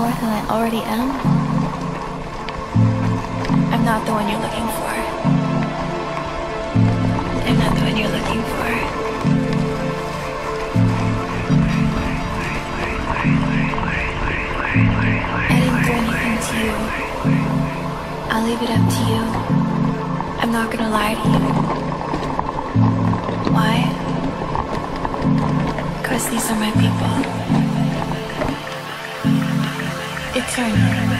more than I already am? I'm not the one you're looking for. I'm not the one you're looking for. I didn't do anything to you. I'll leave it up to you. I'm not gonna lie to you. Why? Because these are my people. Eternally.